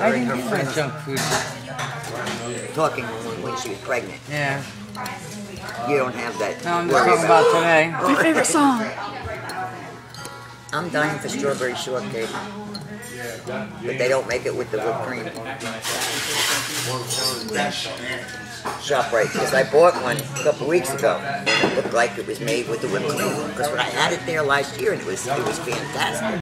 I during her get my friend's junk food. talking when, when she was pregnant. Yeah. You don't have that. No, I'm just talking about today. My favorite song. I'm dying for strawberry shortcake. But they don't make it with the whipped cream. ShopRite, because I bought one a couple weeks ago, and it looked like it was made with the whipped cream. Because when I had it there last year, and it was it was fantastic.